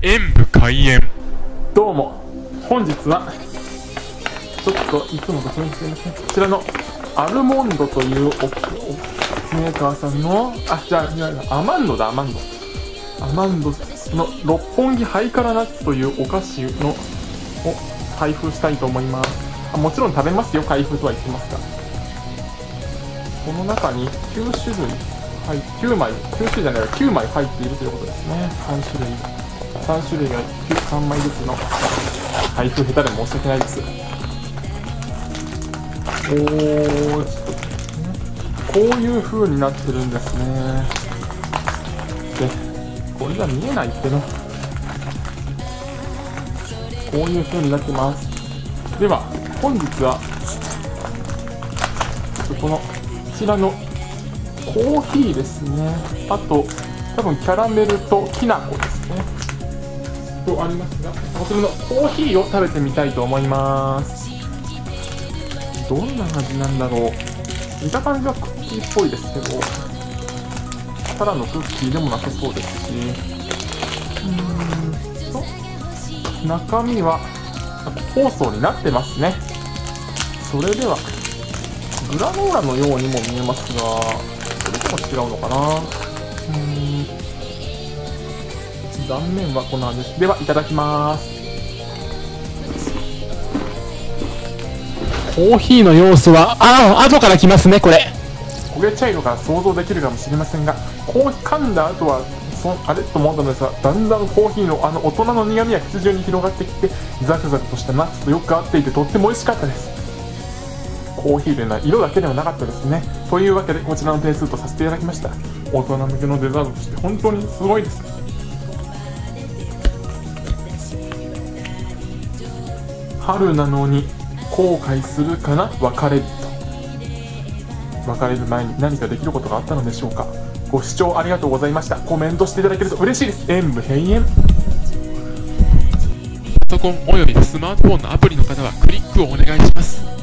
演武開演。どうも。本日はちょっといつもと違いすみませんこちらのアルモンドというおおメーカーさんのあじゃあいわゆるアマンドだアマンド。アマンドの六本木ハイカラナッツというお菓子のを開封したいと思います。あもちろん食べますよ。開封とは言ってますが。この中に9種類はい9枚9種類じゃないか9枚入っているということですね。3種類。3種類が3枚ずつの。開封下手で申し訳ないです。おーちょっとこういう風になってるんですね。でこれじゃ見えないけどこういう風になってます。では本日はこのこちらのコーヒーですね。あと多分キャラメルときな粉です。とありますがこちらのコーヒーを食べてみたいと思います。どんな味なんだろう。見た感じはクッキーっぽいですけどただのクッキーでもなさそうですし。うーんと中身は包装になってますね。それではグラノーラのようにも見えますがそれとも違うのかな？うん断面はこんな感じです。ではいただきます。コーヒーの要素は、ああ、後から来ますね、これ。焦げ茶色から想像できるかもしれませんがコーヒー噛んだ後はそあれ？と思ったのですがだんだんコーヒーのあの大人の苦みが口中に広がってきてザクザクとしたナッツとよく合っていてとっても美味しかったです。コーヒーというのは色だけではなかったですね。というわけでこちらの点数とさせていただきました。大人向けのデザートとして本当にすごいです春なのに後悔するかな？別れると。別れる前に何かできることがあったのでしょうか？ご視聴ありがとうございました。コメントしていただけると嬉しいです。演武閉園。パソコンおよびスマートフォンのアプリの方はクリックをお願いします。